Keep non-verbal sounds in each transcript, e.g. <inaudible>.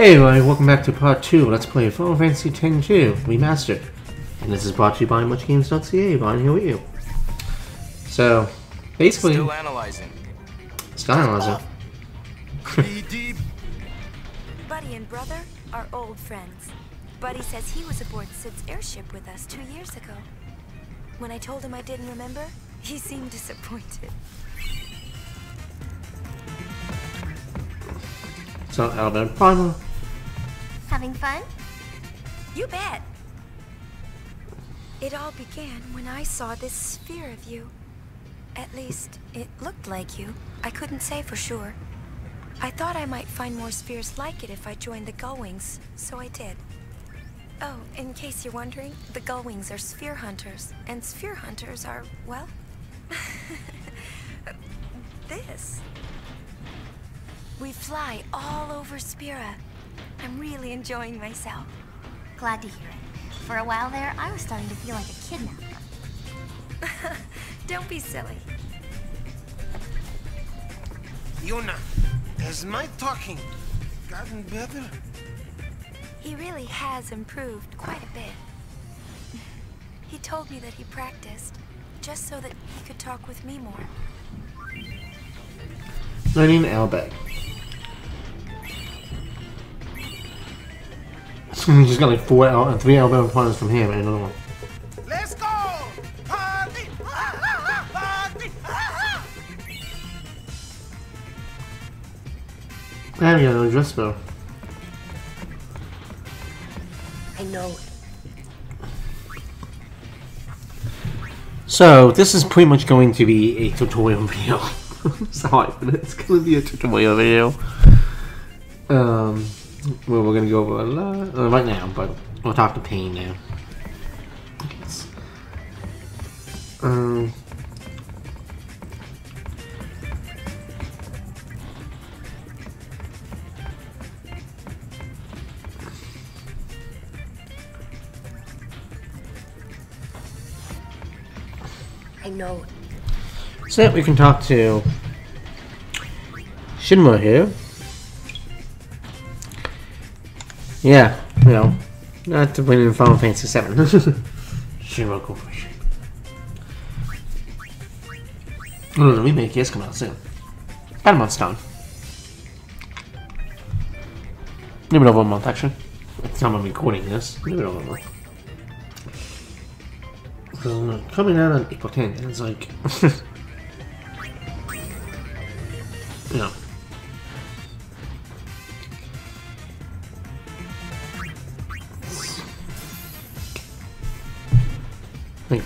Hey everybody, welcome back to part 2. Let's play Final Fantasy X-2 Remastered. And this is brought to you by MuchGames.ca, Bonnie, here with you. So, basically, Still analyzing. Sky Analyzer. Knee deep. Buddy and brother are old friends. Buddy says he was aboard Cid's airship with us two years ago. When I told him I didn't remember, he seemed disappointed. So, Al Bhed Primer. Having fun? You bet. It all began when I saw this sphere of you. At least, it looked like you. I couldn't say for sure. I thought I might find more spheres like it if I joined the Gullwings, so I did. Oh, in case you're wondering, the Gullwings are sphere hunters, and sphere hunters are, well, <laughs> this. We fly all over Spira. I'm really enjoying myself. Glad to hear it. For a while there, I was starting to feel like a kidnapper. <laughs> Don't be silly. Yuna, has my talking gotten better? He really has improved quite a bit. He told me that he practiced, just so that he could talk with me more. Learning Albag. She's got like four, Al- three Al Bhed Primers from him and another one. Let's go! Party! Party! And yeah, no dress spell. I know. So, this is pretty much going to be a tutorial <laughs> video. Sorry, but it's going to be a tutorial video. Um, well, we're going to go over a lot uh, right now, but we'll talk to Paine now. Um, I know. so we can talk to Shinra here. Yeah, you know, not to win in Final Fantasy VII. Shinra Corporation. Oh no, the remake is coming out soon. About a month's time. Maybe over a month, actually. At the time I'm recording this. Maybe over a month. Coming out on April 10th, and it's like... <laughs>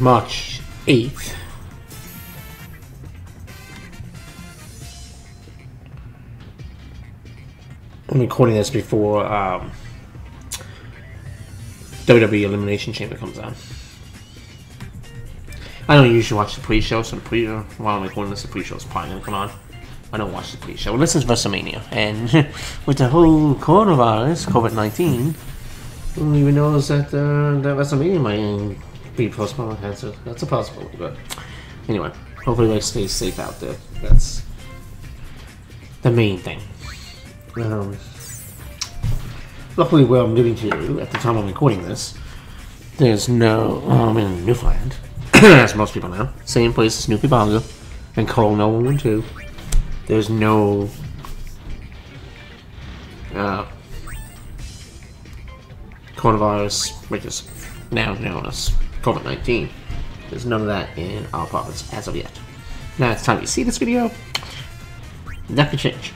March 8th. I'm recording this before um, WWE Elimination Chamber comes on. I don't usually watch the pre-show, so the pre while I'm recording this, the pre-show is probably gonna come on. I don't watch the pre-show. This is WrestleMania, and <laughs> with the whole coronavirus, COVID-19, who even knows that uh, that WrestleMania might be postponed? That's a that's a possibility. But anyway, hopefully, they stay safe out there. That's the main thing. Um, luckily, where I'm living to at the time I'm recording this, there's no. I'm in Newfoundland, <coughs> as most people know. Same place as Snoopy Bongo and Colonel One Two. There's no. Uh, coronavirus, which is now known as COVID 19. There's none of that in our province as of yet. Now it's time you see this video. Could change.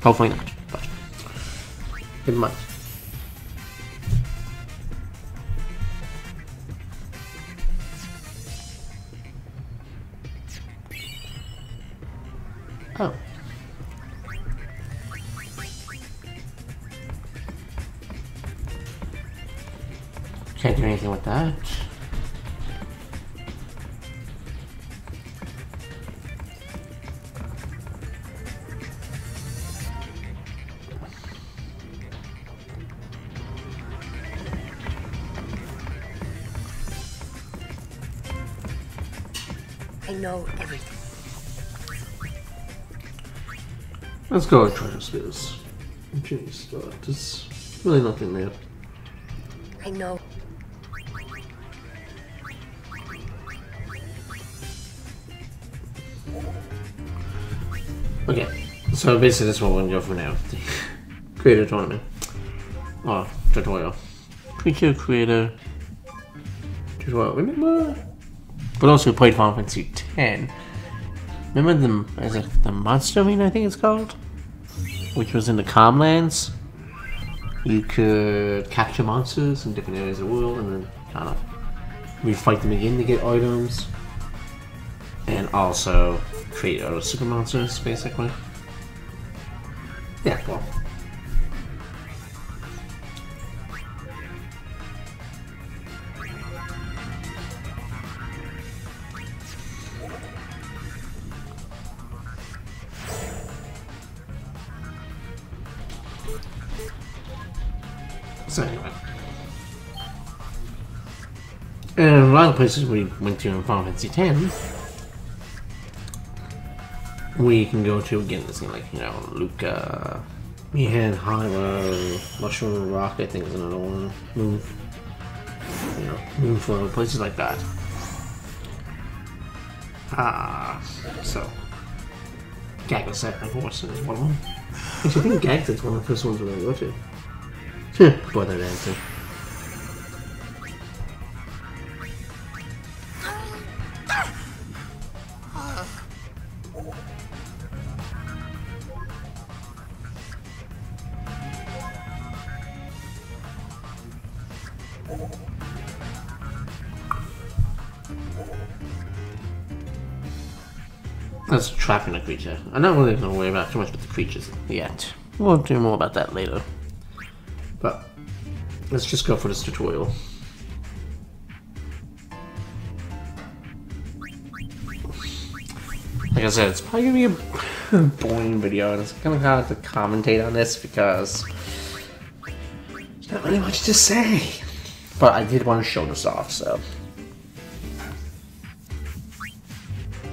Hopefully not, but it might. With that. I know everything. Let's go with treasure spheres. Jeez, uh, there's really nothing there. I know. Okay, so basically that's what we're gonna go for now. <laughs> creator tournament. Oh, tutorial. Creature creator tutorial. Remember? But also played Final Fantasy X. Remember the is it the Monster Arena I think it's called? Which was in the Calm Lands. You could capture monsters in different areas of the world and then kind of refight them again to get items. And also create other super monsters, basically. Yeah, well. So anyway. And a lot of places we went to in Final Fantasy X, we can go to again this thing like, you know, Luca, we had Hilo, Mushroom Rock, I think is another one. Moon you know, Moonflow, places like that. Ah, so Gagazet, of course, is one of them. Actually, I think Gagazet's one of the first ones gonna go to. <laughs> Boy, that answer. That's trapping a creature. I'm not really going to worry about too much with the creatures yet. We'll do more about that later. But let's just go for this tutorial. Like I said, it's probably going to be a <laughs> boring video, and it's kind of hard to commentate on this because there's not really much to say. But I did want to show this off, so.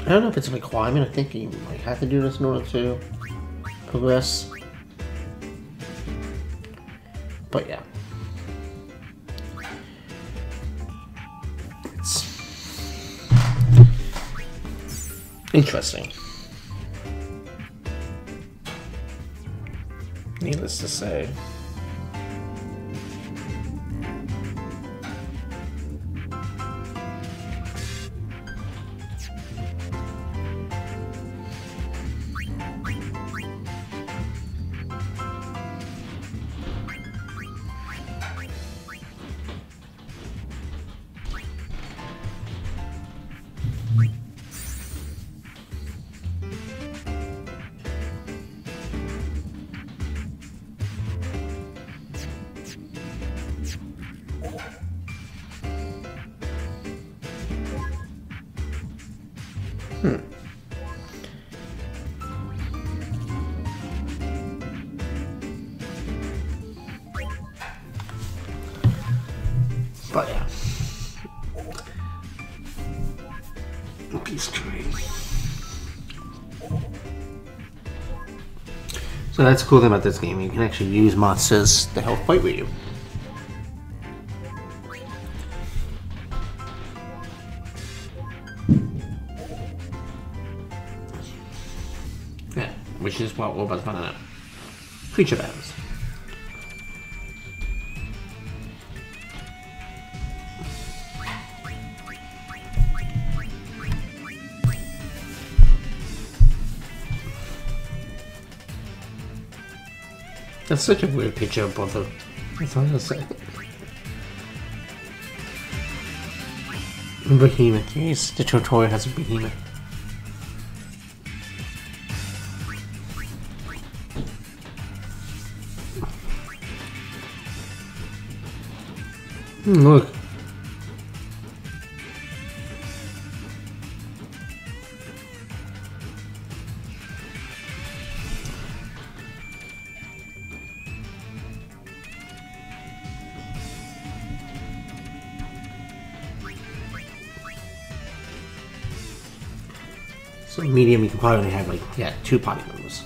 I don't know if it's a requirement. I think you might have to do this in order to progress. But yeah. It's interesting. Needless to say. But yeah. So that's cool thing about this game. You can actually use monsters to help fight with you. Which is what to find out. Creature battles. That's such a weird picture of both of That's all gonna say. Behemoth. Yes, the tutorial has a behemoth. Hmm, look. So medium, you can probably only have like yeah two party members.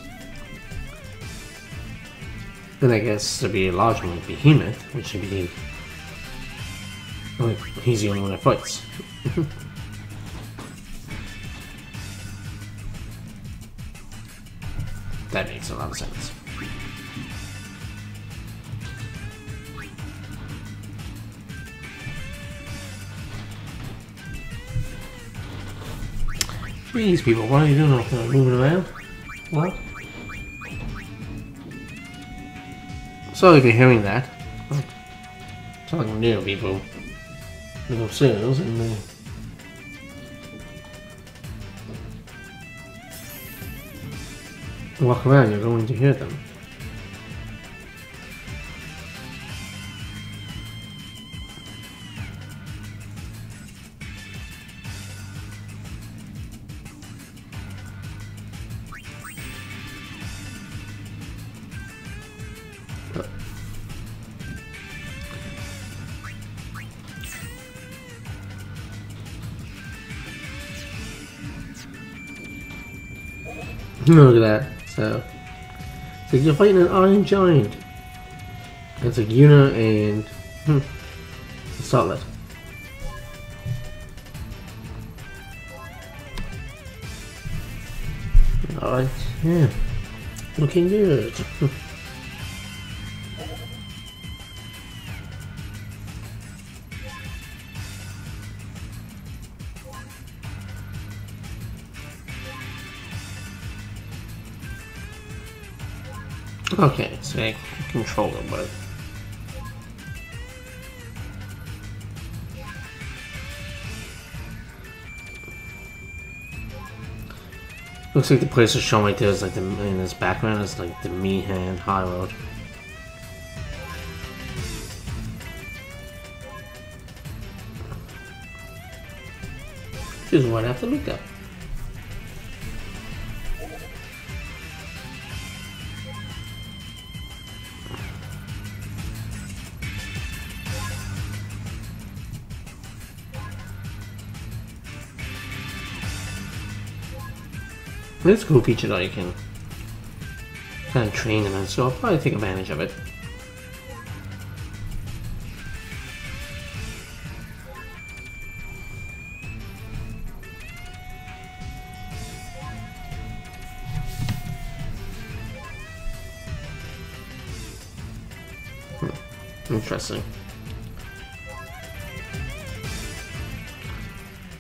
Then I guess there'd be a large one Behemoth, which would be he's the only one that fights. that makes a lot of sense. These people, what are you doing up there? Moving around? What? Sorry if you're hearing that. Talking to people live upstairs and uh, walk around, you're going to <laughs> Look at that. So, so you're fighting an Iron Giant. It's like Yuna and hmm, Solid. Alright, yeah. Looking good. Okay, so I control it, but looks like the place is showing right there is like the in this background is like the Mi'ihen High Road. This is what I have to look up. It's a cool feature that you can kind of train them in, so I'll probably take advantage of it. Hmm. Interesting.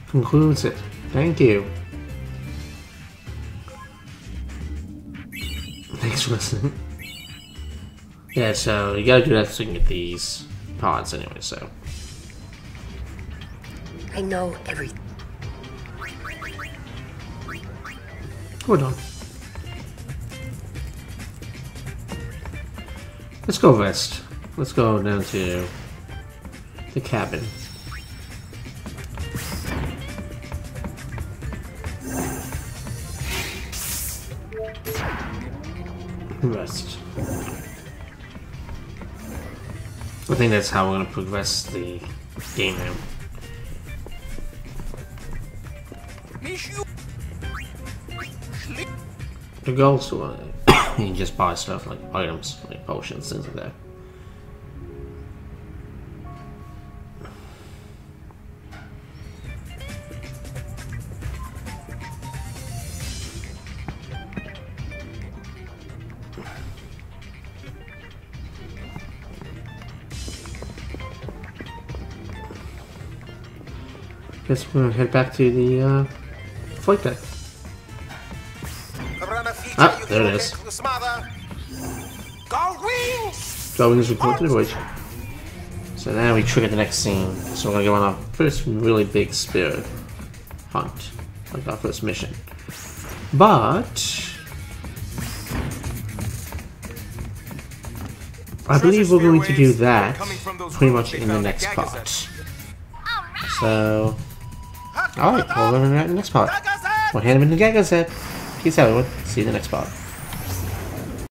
Concludes it. Thank you. Listening. <laughs> Yeah, so you gotta do that so you can get these pods anyway, so. I know everything. Hold on. Let's go west. Let's go down to the cabin. Rest. I think that's how we're gonna progress the game now. The goals to <coughs> uh, you just buy stuff like items, like potions, things like that. Guess we're gonna head back to the uh, flight deck. Ah, there it is. Going is report to the voyage. So now we trigger the next scene. So we're gonna go on our first really big spirit hunt, like our first mission. But I believe we're going to do that pretty much in the next part. So, alright, we'll learn that in the next part. We'll hand him in the Gagazet. Peace out, everyone. See you in the next part.